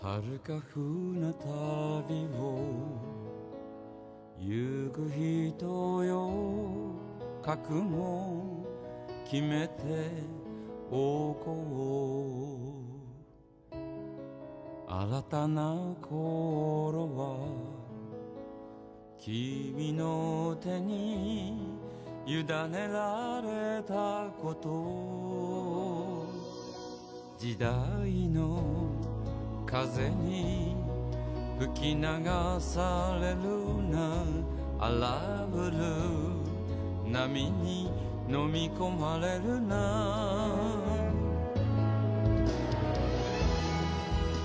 遥か船旅を行く人よ覚悟決めておこう新たな頃は君の手に委ねられたこと時代の風に吹き流されるな。荒ぶる。波に飲み込まれるな。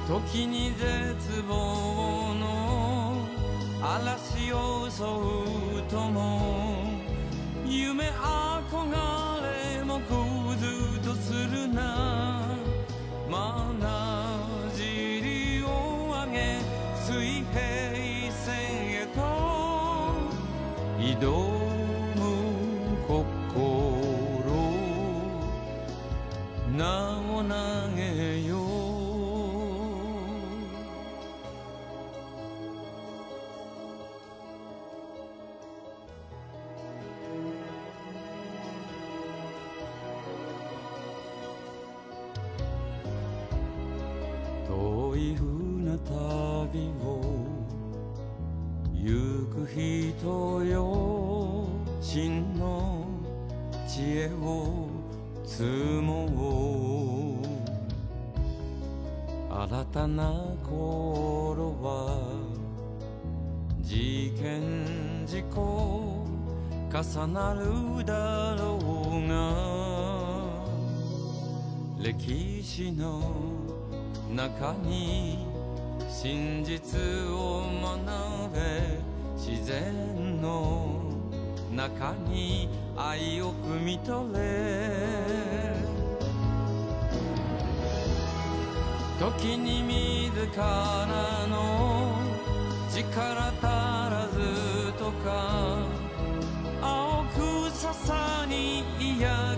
時に絶望の嵐を襲うとも遠い船旅を行く人よ真の知恵を積もう。新たな頃は事件事故重なるだろうが。歴史の中に真実を学べ。自然の中に愛を汲み取れ。時に自らの力足らずとか。青く笹に嫌気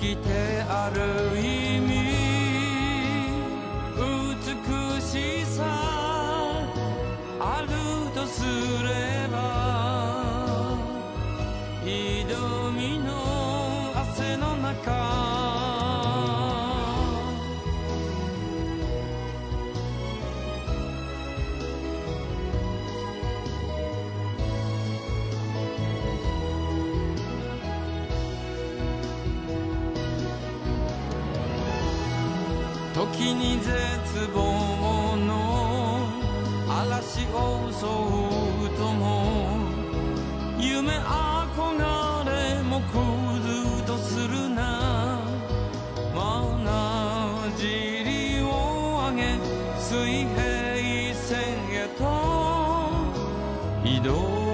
きてある意味時に絶望の嵐を襲うとも夢憧れもクズとするな。まなじりを上げ水平線へと。移動